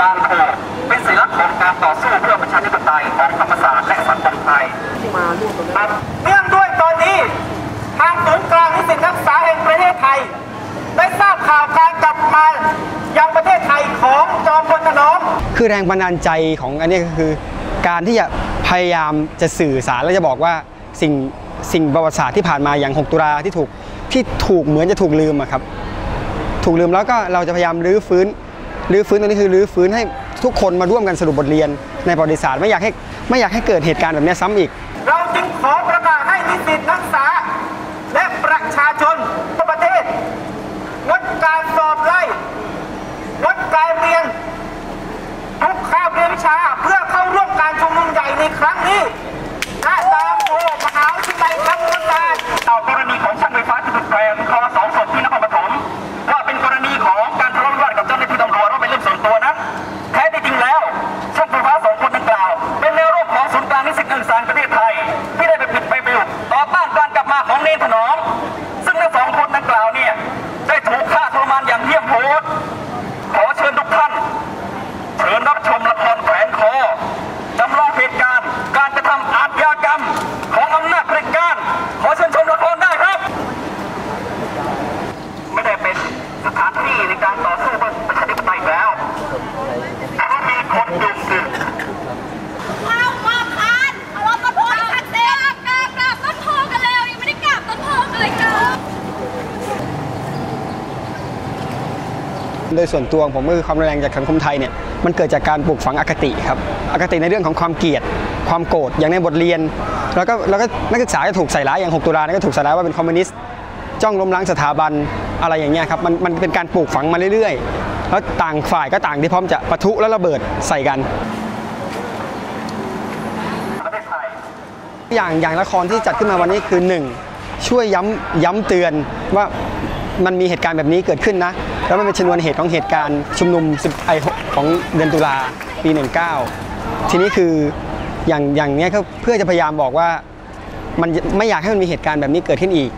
การโคเป็นสัญลักษณ์ของการต่อสู้เพื่อประชาธิปไตยของธรรมศาสตร์และสังคมไทยเนื่องด้วยตอนนี้ทางศูนย์กลางนิสิตนักศึกษาแห่งประเทศไทย ได้ทราบข่าวการกลับมายังประเทศไทยของจอมพลถนอมคือแรงบันดาลใจของอันนี้ก็คือ การที่จะพยายามจะสื่อสารและจะบอกว่าสิ่งสิ่งประวัติศาสตร์ที่ผ่านมาอย่าง 6 ตุลาที่ถูกที่ถูกเหมือนจะถูกลืมอะครับ ถูกลืมแล้วก็เราจะพยายามรื้อฟื้น รื้อฟื้นตรงนี้คือรื้อฟื้นให้ทุกคนมาร่วมกันสรุปบทเรียนในประวัติศาสตร์ไม่อยากให้ไม่อยากให้เกิดเหตุการณ์แบบนี้ซ้ำอีก เราจึงขอประกาศ การกลับมาของเนถนอม ซึ่งทั้งสองคนดังกล่าวเนี่ยได้ถูกฆ่าทรมานอย่างเหี้ยมโหดขอเชิญทุกท่าน เชิญรับชมละครแขวนคอจำลองเหตุการณ์ การกระทำอาชญากรรม ของอำนาจเผด็จการ ขอเชิญชมละครได้ครับ ไม่ได้เป็นสถานที่ในการต่อสู้เพื่อประชาธิปไตยอีกแล้วแต่ว่ามีคนดุดึง เอามาพานเอารถมาพูดชัดเจนกราบกราบต้นโพกันแล้วยังไม่ได้กราบต้นโพกันเลยกัน โดยส่วนตัวของผมก็คือความรุนแรงจากสังคมไทยเนี่ยมันเกิดจากการปลูกฝังอคติครับอคติในเรื่องของความเกลียด ความโกรธอย่างในบทเรียน แล้วก็แล้วก็นักศึกษาจะถูกใส่ร้ายอย่าง 6 ตุลาเนี่ยก็ถูกใส่ร้ายว่าเป็นคอมมิวนิสต์จ้องล้มล้างสถาบันอะไรอย่างเงี้ยครับมันมันเป็นการปลูกฝังมาเรื่อยๆ แล้วต่างฝ่ายก็ต่างที่พร้อมจะปะทุและระเบิดใส่กันอย่างอย่างละครที่จัดขึ้นมาวันนี้คือ 1 ช่วยย้ำย้ำเตือนว่า มันมีเหตุการณ์แบบนี้เกิดขึ้นนะ แล้วมันเป็นชนวนเหตุของเหตุการณ์ชุมนุม10ไอของเดือนตุลาปี 19 ทีนี้คืออย่างอย่างเนี้ยก็เพื่อจะพยายามบอกว่ามันไม่อยากให้มันมีเหตุการณ์แบบนี้เกิดขึ้นอีก